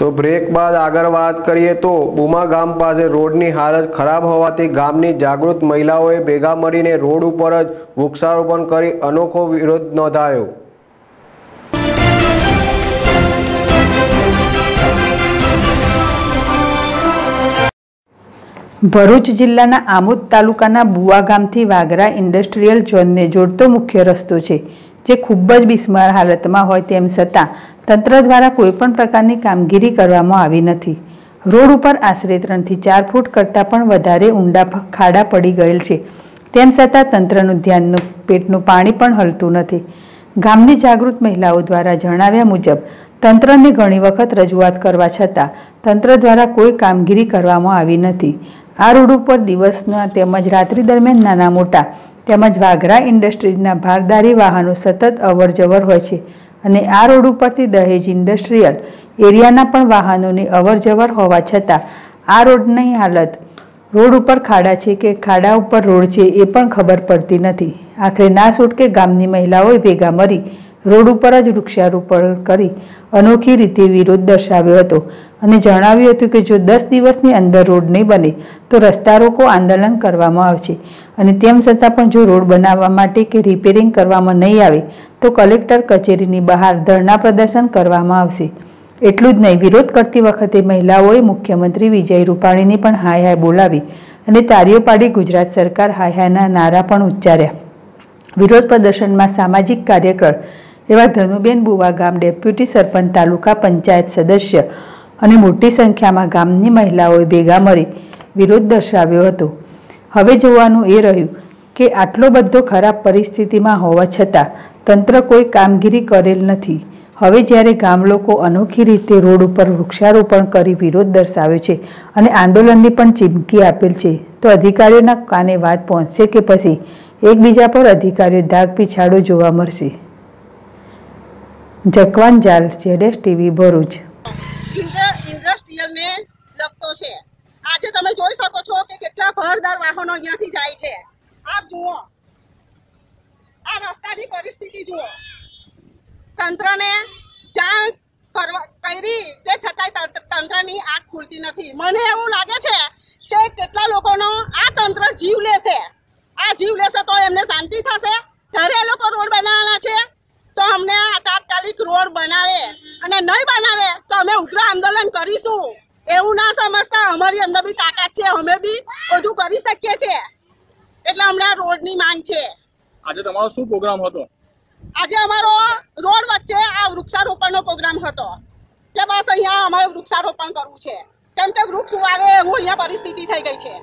તો બ્રેક બાદ આગળ વાત કરીએ તો બુમા ગામ પાસે રોડની હાલત ખરાબ હોવાથી ગામની જાગૃત મહિલાઓએ ભેગા મળીને રોડ ઉપર જ વૃક્ષારોપણ કરી અનોખો વિરોધ નોંધાયો. ભરૂચ જિલ્લાના આમોદ તાલુકાના બુવા ગામથી વાગરા ઇન્ડસ્ટ્રીયલ ઝોનને જોડતો મુખ્ય રસ્તો છે, જે ખૂબ જ બિસ્માર હાલતમાં હોય તેમ છતાં તંત્ર દ્વારા કોઈપણ પ્રકારની કામગીરી કરવામાં આવી નથી. રોડ ઉપર આશરે ત્રણથી ચાર ફૂટ કરતાં પણ વધારે ઊંડા ખાડા પડી ગયેલ છે. તેમ છતાં તંત્રનું ધ્યાનનું, પેટનું પાણી પણ હલતું નથી. ગામની જાગૃત મહિલાઓ દ્વારા જણાવ્યા મુજબ, તંત્રને ઘણી વખત રજૂઆત કરવા છતાં તંત્ર દ્વારા કોઈ કામગીરી કરવામાં આવી નથી. આ રોડ ઉપર દિવસના તેમજ રાત્રિ દરમિયાન નાના મોટા તેમજ વાઘરા ઇન્ડસ્ટ્રીઝના ભારદારી વાહનો સતત અવરજવર હોય છે. અને આ રોડ ઉપરથી દહેજ ઇન્ડસ્ટ્રીયલ એરિયાના પણ વાહનોની અવરજવર હોવા છતાં આ રોડની હાલત રોડ ઉપર ખાડા છે કે ખાડા ઉપર રોડ છે એ પણ ખબર પડતી નથી. આખરે ના છૂટકે ગામની મહિલાઓએ ભેગા મળી રોડ ઉપર જ વૃક્ષારોપણ કરી અનોખી રીતે વિરોધ દર્શાવ્યો હતો અને જણાવ્યું હતું કે જો દસ દિવસની અંદર રોડ નહીં બને તો રસ્તા રોકો આંદોલન કરવામાં આવશે. અને તેમ છતાં પણ જો રોડ બનાવવા માટે કે રિપેરિંગ કરવામાં નહીં આવે તો કલેક્ટર કચેરીની બહાર ધરણા પ્રદર્શન કરવામાં આવશે. એટલું જ નહીં, વિરોધ કરતી વખતે મહિલાઓએ મુખ્યમંત્રી વિજય રૂપાણીની પણ હાય હાય બોલાવી અને તારીઓ પાડી ગુજરાત સરકાર હાય હાયના નારા પણ ઉચ્ચાર્યા. વિરોધ પ્રદર્શનમાં સામાજિક કાર્યકર એવા ધનુબેન બુવા ગામ ડેપ્યુટી સરપંચ તાલુકા પંચાયત સદસ્ય અને મોટી સંખ્યામાં ગામની મહિલાઓએ ભેગા મળી વિરોધ દર્શાવ્યો હતો. હવે જોવાનું એ રહ્યું કે આટલો બધો ખરાબ પરિસ્થિતિમાં હોવા છતાં તંત્ર કોઈ કામગીરી કરેલ નથી. હવે જ્યારે ગામ લોકો અનોખી રીતે રોડ ઉપર વૃક્ષારોપણ કરી વિરોધ દર્શાવ્યો છે અને આંદોલનની પણ ચીમકી આપેલ છે, તો અધિકારીઓના કાને વાત પહોંચશે કે પછી એકબીજા પર અધિકારીઓ દાગ પીછાડો જોવા મળશે? જકવાન જાલ, જેડેશ ટીવી, ભરૂચ. આજે તમે જોઈ શકો છો કે કેટલા ભરદાર વાહનો અહીંયાથી જાય છે. આપ જુઓ. આ રસ્તાની પરિસ્થિતિ જુઓ. તંત્રને જાણ કરી તે છતાંય તંત્રની આંખ ખુલતી નથી. મને એવું લાગે છે કે કેટલા લોકોનો આ તંત્ર જીવ લેશે. આ જીવ લેશે તો એમને શાંતિ થશે. ઘરે લોકો રોડ બનાવવાના છે, તો અમને આ તાત્કાલિક રોડ બનાવે અને નહીં બનાવે તો અમે ઉગ્ર આંદોલન કરીશું. એવું ના સમજતા અમારી અંદર બી તાકાત છે. અમે બી બધું કરી શકીએ છીએ. એટલે હમણાં રોડની માંગ છે. આજે તમારો શું પ્રોગ્રામ હતો? આજે અમારો રોડ વચ્ચે આ વૃક્ષારોપણનો પ્રોગ્રામ હતો. કે બસ અહીંયા અમારે વૃક્ષારોપણ કરવું છે. કેમ કે વૃક્ષ વાવે એવું અહીંયા પરિસ્થિતિ થઈ ગઈ છે.